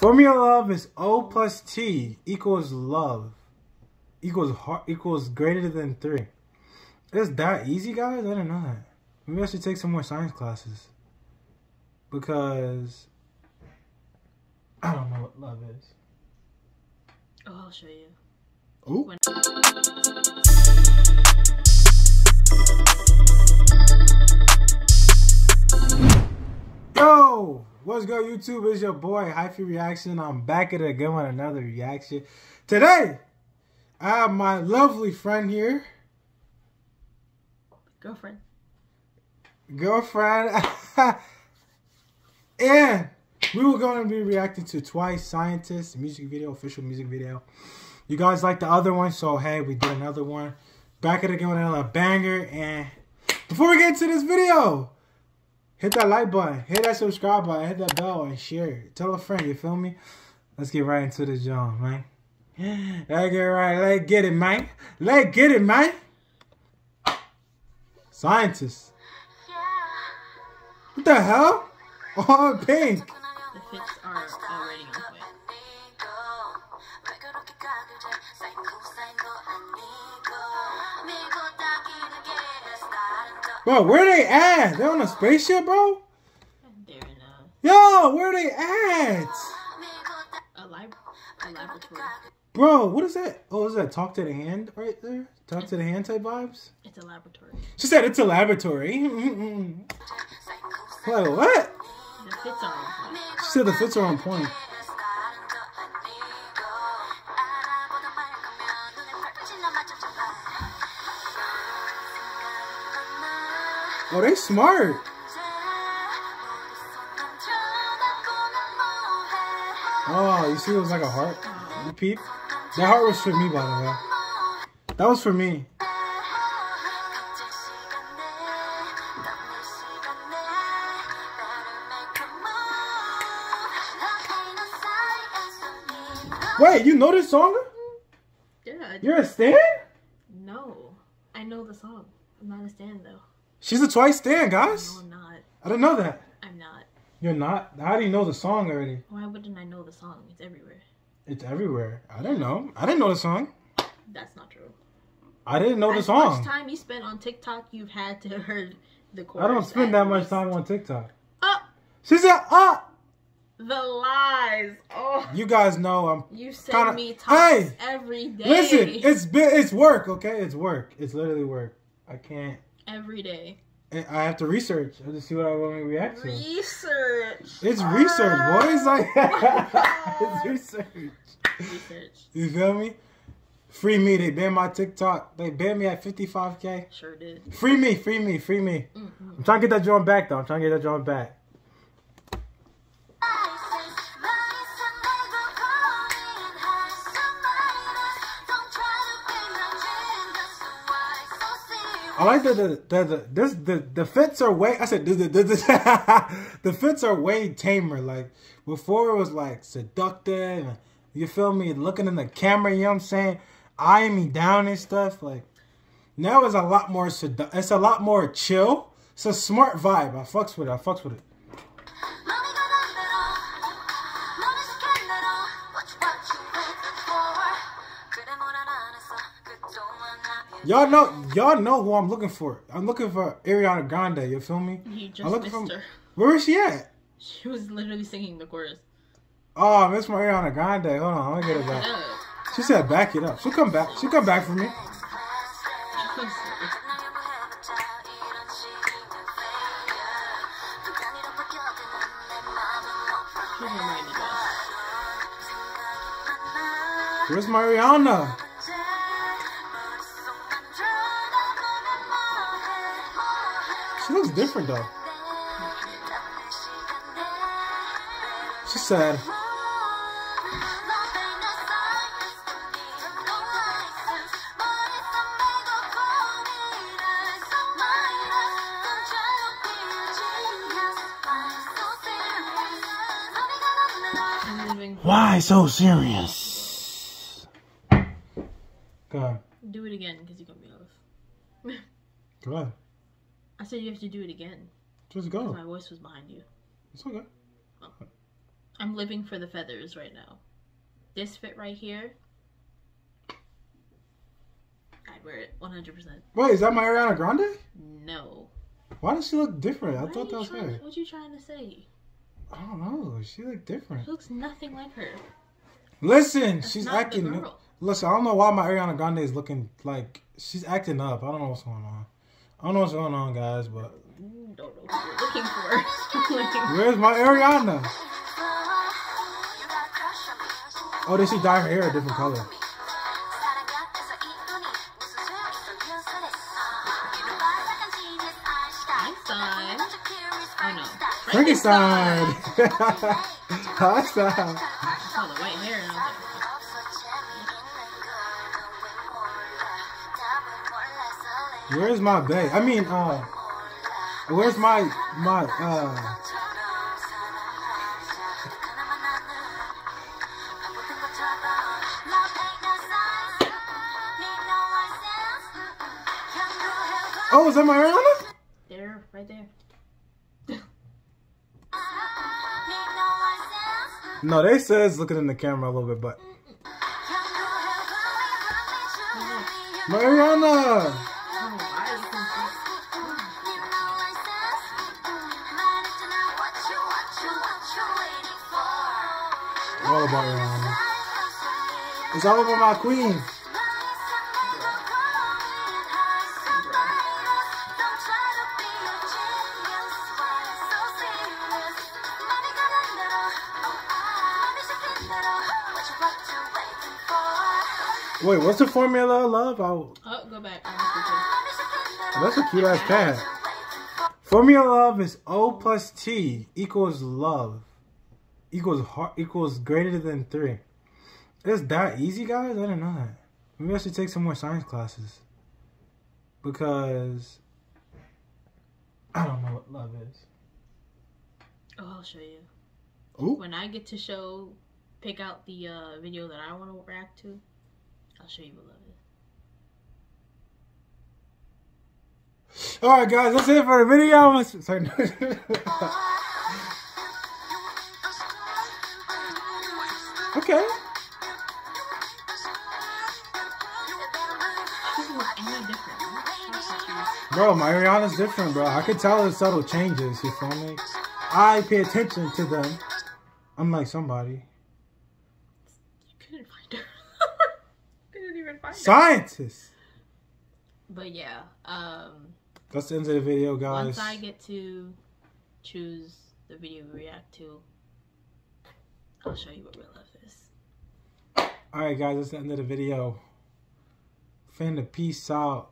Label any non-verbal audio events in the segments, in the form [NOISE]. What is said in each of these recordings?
Formula love is O plus T equals love equals heart equals greater than three. It's that easy, guys? I didn't know that. Maybe I should take some more science classes. Because I don't know what love is. Oh, I'll show you. Ooh. When- Yo, what's good, YouTube? It's your boy Hyphie Reaction. I'm back at it again with another reaction. Today, I have my lovely friend here, Girlfriend. girlfriend, [LAUGHS] and we were going to be reacting to Twice Scientist music video, official music video. You guys like the other one, so hey, we did another one. Back at it again with another banger. And before we get into this video, hit that like button, hit that subscribe button, hit that bell, and share it. Tell a friend, you feel me? Let's get right into the job, man. Let's get right, let's get it, man. Let's get it, man. Scientist. What the hell? Oh, pink. The are already Bro, where they at? They on a spaceship, bro? They're in Yo, where they at? a, lib- a laboratory. Bro, what is that? Oh, is that talk to the hand right there? Talk to the hand type vibes? It's a laboratory. She said it's a laboratory. Wait, what? The fits are on point. She said the fits are on point. Oh, they smart. Oh, you see, it was like a heart. You peep? That heart was for me, by the way. That was for me. Wait, you know this song? Yeah. You're a stan? No. I know the song. I'm not a stand though. She's a twice stan, guys. No, I'm not. I didn't know that. I'm not. You're not? How do you know the song already? Why wouldn't I know the song? It's everywhere. It's everywhere. I didn't know. I didn't know the song. That's not true. I didn't know the as song. much time you spent on TikTok, you've had to [LAUGHS] heard the chorus. I don't spend at that much time on TikTok. Oh, She said, ah! the lies. Oh, You guys know I'm. you send Kinda- me talks Hey! every day. Listen, it's it's work, okay? It's work. It's literally work. I can't. Every day. I I have to research. I have to see what I want to react to. Research. It's research, boys. Like [LAUGHS] it's research. Research. You feel me? Free me. They banned my TikTok. They banned me at 55k. Sure did. Free me, free me, free me. Mm-hmm. I'm trying to get that joint back though. I'm trying to get that joint back. I like that the, the, the this the the fits are way I said the, the, the, the fits are way tamer. Like before it was like seductive and you feel me looking in the camera, you know what I'm saying? Eyeing me down and stuff. Like now it's a lot more sedu- it's a lot more chill. It's a smart vibe. I fucks with it. I fucks with it. Y'all know y'all know who I'm looking for. I'm looking for Ariana Grande, you feel me? You I'm just looking missed for her. where is she at? She was literally singing the chorus. Oh, I miss my Ariana Grande. Hold on, let me get it back. She said back it up. She'll come back. She'll come back for me. She's remind me guys. Where's my She looks different though. She said, "Why so serious?" Go on. Do it again because you cut me off. Go ahead. I said you have to do it again. Just go. My voice was behind you. It's okay. Oh. I'm living for the feathers right now. This fit right here. I'd wear it 100%. Wait, is that my Ariana Grande? No. Why does she look different? I Why thought that was her. What you trying to say? I don't know. She looked different. She looks nothing like her. Listen, That's she's acting. Listen, I don't know why my Ariana Grande is looking like she's acting up. I don't know what's going on. I don't know what's going on, guys. But Don't know who you're looking for. Like, where's my Ariana? Oh, did she dye her hair a different color? Einstein. Oh no. Frankenstein. [LAUGHS] Einstein. Where's my bae? I mean, uh, where's my my uh? Oh, is that my Ariana? there, right there. No, they says looking in the camera a little bit, but my All about Ariana. It's all about my queen. Wait, what's the formula of love? I'll, Oh, go back. I that's a cute ass cat. Formula of love is O plus T equals love equals heart equals greater than three. It's that easy, guys. I didn't know that. Maybe I should take some more science classes because I don't know what love is. Oh, I'll show you. Ooh, When I get to show, pick out the uh, video that I want to react to, I'll show you what love is. all right, guys. That's it for the video. Sorry. [LAUGHS] she's- Bro, my Ariana's different, bro. I could tell the subtle changes. You feel me? I pay attention to them. Unlike somebody. You couldn't find her. [LAUGHS] couldn't even find her. Scientists. But yeah, um, That's the end of the video, guys. once I get to choose the video we react to, I'll show you what we love. is. Alright, guys, that's the end of the video. Finna peace out.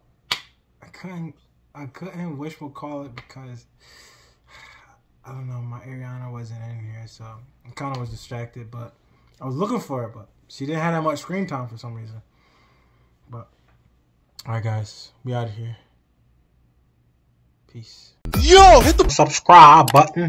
I couldn't, I couldn't wish we'll call it because I don't know, my Ariana wasn't in here, so I kind of was distracted. But I was looking for it, but she didn't have that much screen time for some reason. But alright, guys, we out of here. Peace. Yo, hit the subscribe button.